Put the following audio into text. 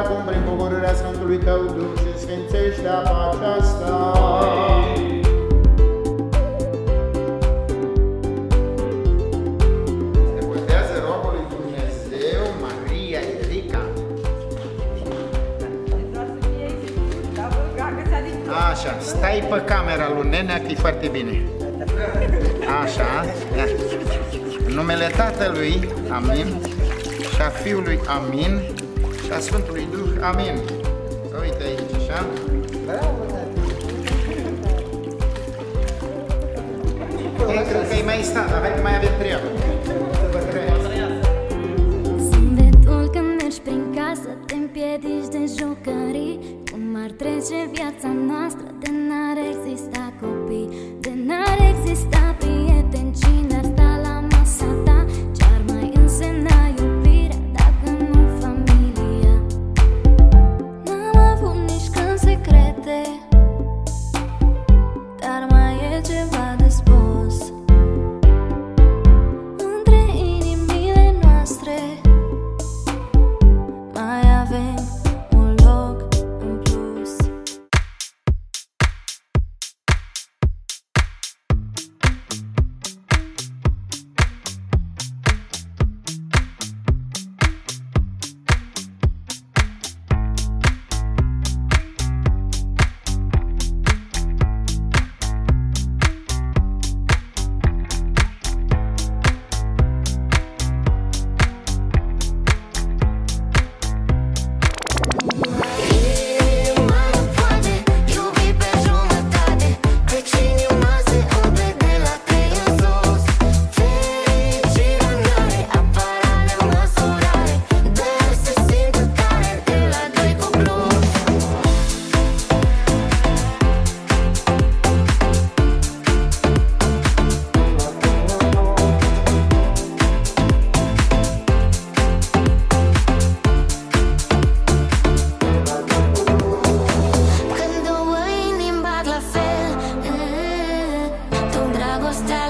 acum prin pogorârea Sfântului Tău Duh și sfințește apa aceasta. Se botează robul lui Dumnezeu, Maria Erica. Așa, stai pe camera lui Nenea că e foarte bine. Așa, ia. În numele Tatălui, amin, și a Fiului, amin, și a Sfântului Duh, amin. Să uite aici, așa. Ei, cred că e mai stat, dar hai că mai avem treabă. Să vă trăiască. Zâmbetul când mergi prin casă Te împiedici de jucării Cum ar trece viața noastră lost